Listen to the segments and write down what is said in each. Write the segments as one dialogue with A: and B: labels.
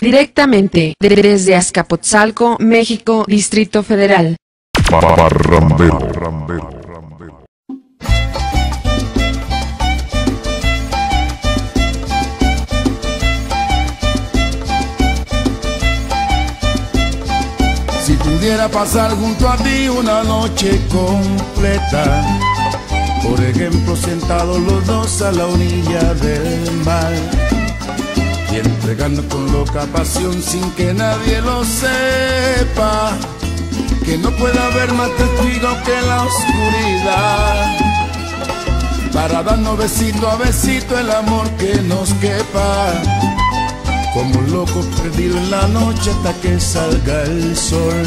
A: Directamente, desde Azcapotzalco, México, Distrito Federal.
B: Si pudiera pasar junto a ti una noche completa, por ejemplo sentados los dos a la orilla del mar, y entregando con loca pasión sin que nadie lo sepa, que no pueda haber más testigo que la oscuridad, para darnos besito a besito el amor que nos quepa. Como un loco perdido en la noche hasta que salga el sol.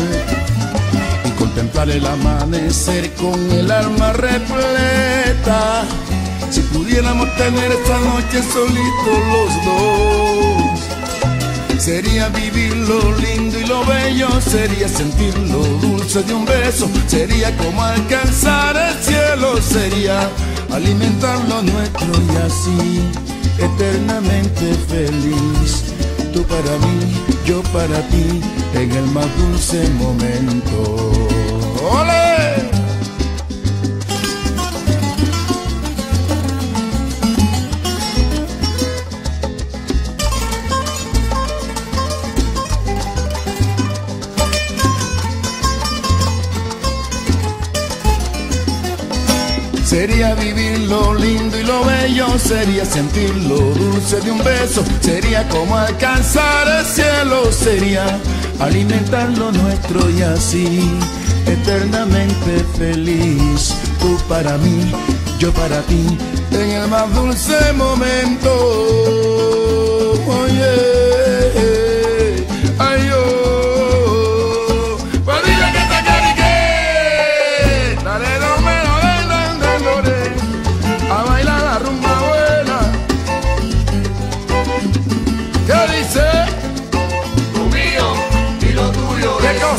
B: Y contemplar el amanecer con el alma repleta. Si pudiéramos tener esta noche solitos los dos, sería vivir lo lindo y lo bello, sería sentir lo dulce de un beso, sería como alcanzar el cielo, sería alimentar lo nuestro y así eternamente feliz. Tú para mí, yo para ti, en el más dulce momento. Sería vivir lo lindo y lo bello, sería sentir lo dulce de un beso, sería como alcanzar el cielo, sería alimentar lo nuestro y así eternamente feliz. Tú para mí, yo para ti, en el más dulce momento.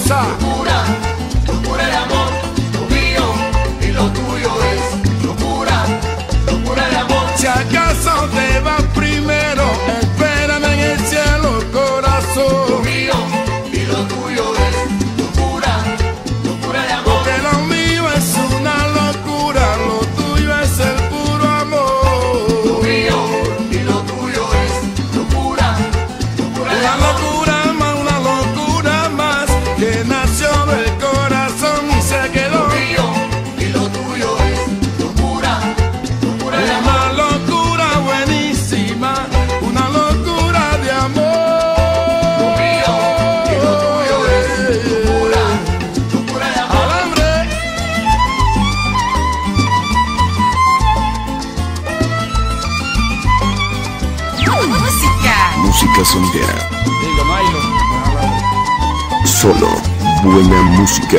B: Cosa?
C: locura, locura de amor. Lo mío y lo tuyo es locura, locura de amor.
B: Si acaso te vas primero, espérame en el cielo,
C: Lo
B: corazón.
C: mío y lo tuyo
A: Música.
D: Sonidera. Solo buena música.